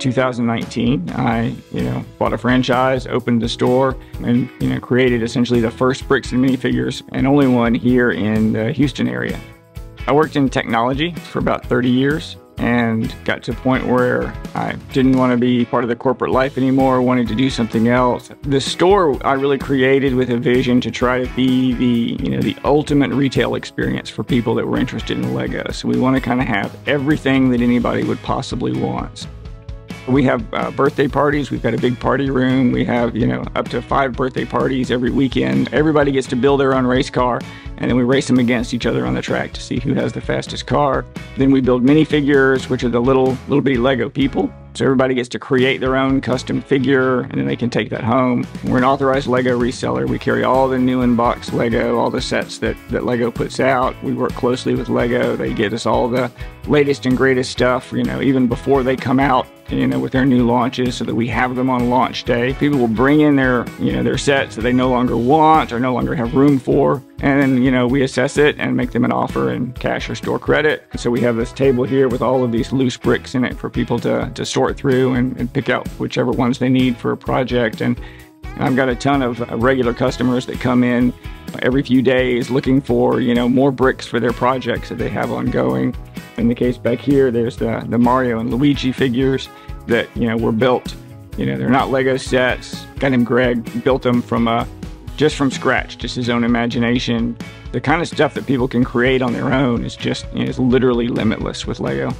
2019, I, you know, bought a franchise, opened a store, and, you know, created essentially the first bricks and minifigures and only one here in the Houston area. I worked in technology for about 30 years and got to a point where I didn't want to be part of the corporate life anymore, wanted to do something else. The store I really created with a vision to try to be the, you know, the ultimate retail experience for people that were interested in Lego. So we want to kind of have everything that anybody would possibly want. We have uh, birthday parties. We've got a big party room. We have, you know, up to five birthday parties every weekend. Everybody gets to build their own race car, and then we race them against each other on the track to see who has the fastest car. Then we build minifigures, which are the little, little bitty Lego people. So everybody gets to create their own custom figure, and then they can take that home. We're an authorized Lego reseller. We carry all the new in-box Lego, all the sets that, that Lego puts out. We work closely with Lego. They get us all the latest and greatest stuff, you know, even before they come out you know, with their new launches so that we have them on launch day. People will bring in their, you know, their sets that they no longer want or no longer have room for. And then, you know, we assess it and make them an offer in cash or store credit. So we have this table here with all of these loose bricks in it for people to, to sort through and, and pick out whichever ones they need for a project. And I've got a ton of regular customers that come in every few days looking for, you know, more bricks for their projects that they have ongoing. In the case back here, there's the, the Mario and Luigi figures that, you know, were built. You know, they're not Lego sets. A guy named Greg built them from uh, just from scratch, just his own imagination. The kind of stuff that people can create on their own is just, you know, is literally limitless with Lego.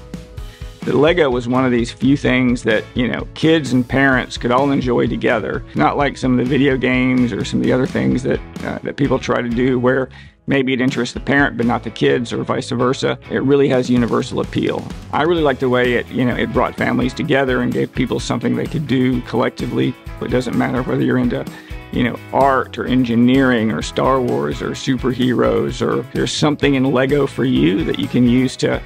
The Lego was one of these few things that, you know, kids and parents could all enjoy together. Not like some of the video games or some of the other things that, uh, that people try to do where maybe it interests the parent but not the kids or vice versa. It really has universal appeal. I really like the way it, you know, it brought families together and gave people something they could do collectively. It doesn't matter whether you're into you know, art or engineering or Star Wars or superheroes or there's something in Lego for you that you can use to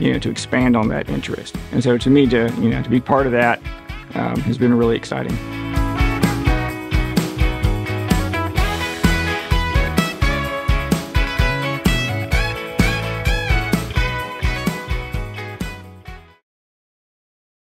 you know, to expand on that interest. And so to me, to, you know, to be part of that um, has been really exciting.